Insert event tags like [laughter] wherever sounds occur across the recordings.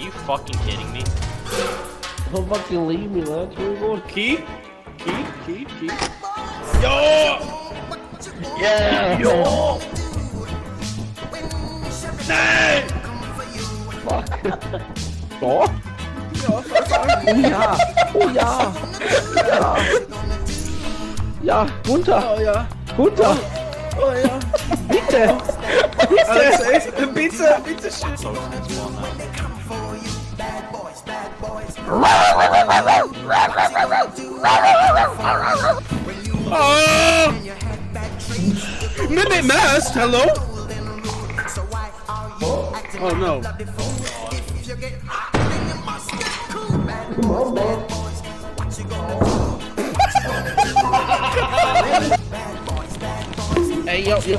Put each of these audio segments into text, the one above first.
you fucking kidding me? Don't fucking leave me, lads. Where are we going? Key? Key? Key? Key? Yo! Yeah! Yo! Nej! Fuck! [laughs] Ja! Ja. Oh ja! Oh ja! Ja! Ja, runter! Oh ja. Runter! Oh ja. Bitte! Oh, Alex, ey, pizza, bitte schön. So it's one now. Oh! Midnight Mass, hello? Oh no. Hey, yo, yo,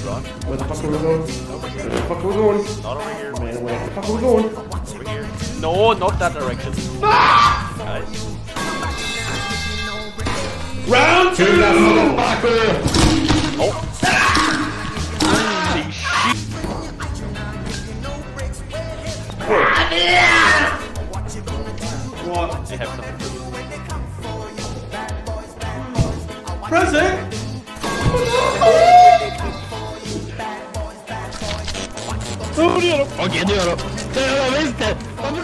I think we should run. Where the fuck are we going? Where the fuck are we going? Not over here. Man, where the fuck are we going? Over here. No, not that direction. Guys. Round two! Oh. Holy shit. What? They have something Jo det gör de! Okej, det gör de. Det gör de visst det! Varför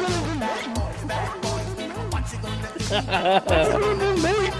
går de med mig?